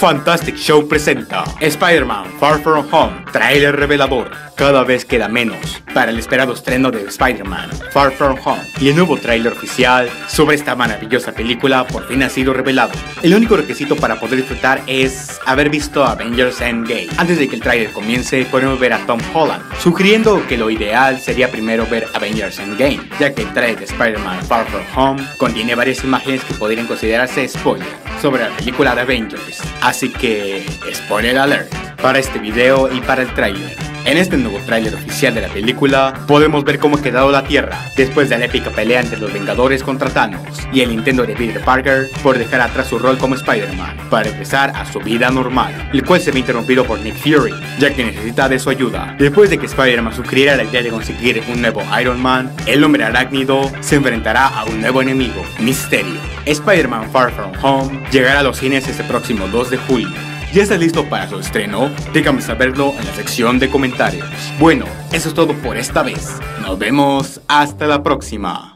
Fantastic Show presenta Spider-Man Far From Home, trailer revelador. Cada vez queda menos para el esperado estreno de Spider-Man Far From Home y el nuevo trailer oficial sobre esta maravillosa película por fin ha sido revelado. El único requisito para poder disfrutar es haber visto Avengers Endgame. Antes de que el trailer comience podemos ver a Tom Holland, sugiriendo que lo ideal sería primero ver Avengers Endgame, ya que el trailer de Spider-Man Far From Home contiene varias imágenes que podrían considerarse spoiler sobre la película de Avengers. Así que, spoiler alert para este video y para el tráiler. En este nuevo tráiler oficial de la película, podemos ver cómo ha quedado la Tierra después de la épica pelea entre los Vengadores contra Thanos y el intento de Peter Parker por dejar atrás su rol como Spider-Man para empezar a su vida normal, el cual se ve interrumpido por Nick Fury, ya que necesita de su ayuda. Después de que Spider-Man sugiriera la idea de conseguir un nuevo Iron Man, el hombre arácnido se enfrentará a un nuevo enemigo, Mysterio. Spider-Man Far From Home llegará a los cines este próximo 2 de julio ¿Ya está listo para su estreno? Déjame saberlo en la sección de comentarios. Bueno, eso es todo por esta vez. Nos vemos hasta la próxima.